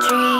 dream.